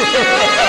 Brasil.